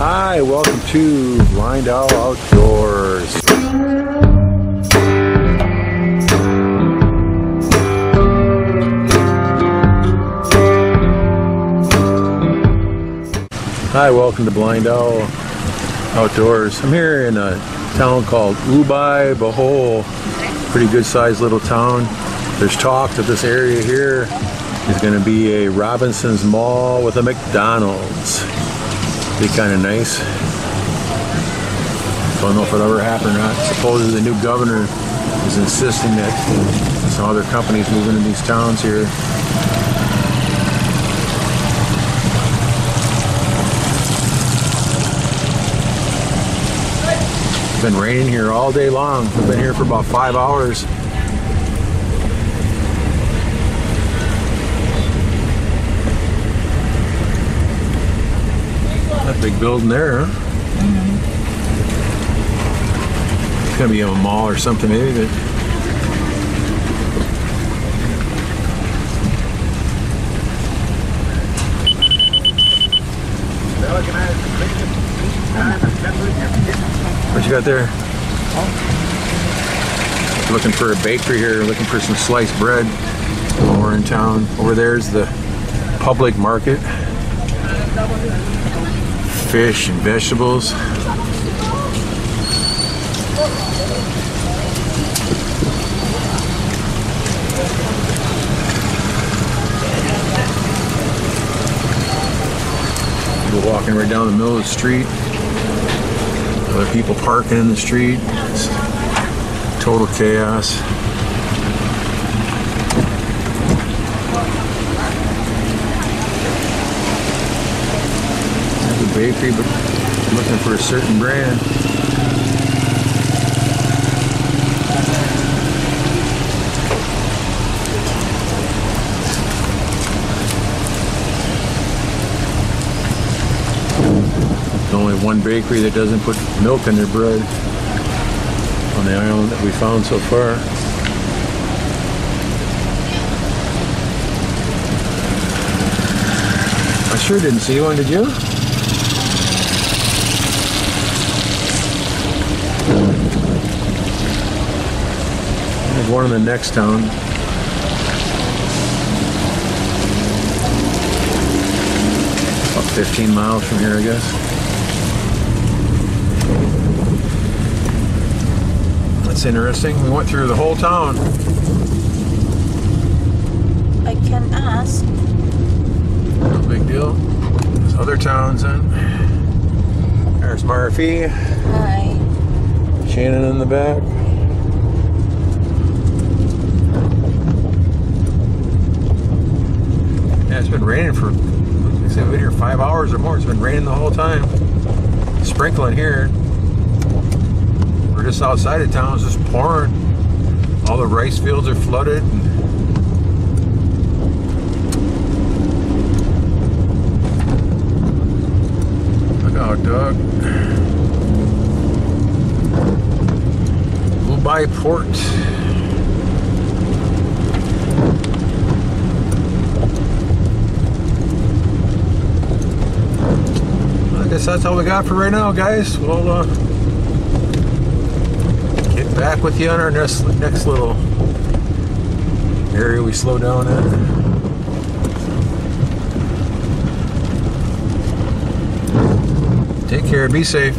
Hi, welcome to Blind Owl Outdoors. Hi, welcome to Blind Owl Outdoors. I'm here in a town called Ubay Bohol. Pretty good sized little town. There's talk that this area here is going to be a Robinson's Mall with a McDonald's. Be kind of nice. Don't know if it'll ever happen or not. Supposedly the new governor is insisting that some other companies move into these towns here. It's been raining here all day long. I've been here for about five hours. Big building there, huh? It's gonna be a mall or something maybe that What you got there? Looking for a bakery here, looking for some sliced bread while we're in town. Over there's the public market. Fish and vegetables. We're walking right down the middle of the street. Other people parking in the street. It's total chaos. Bakery, but looking for a certain brand. Only one bakery that doesn't put milk in their bread on the island that we found so far. I sure didn't see one, did you? One in the next town. About 15 miles from here, I guess. That's interesting. We went through the whole town. I can ask. No big deal. There's other towns in. There's Murphy. Hi. Shannon in the back. Yeah, it's been raining for, like I said, we've been here five hours or more. It's been raining the whole time. Sprinkling here. We're just outside of town. It's just pouring. All the rice fields are flooded. Look out, Doug. Mumbai Port. I guess that's all we got for right now, guys. We'll uh, get back with you on our next next little area we slow down at. Take care. Be safe.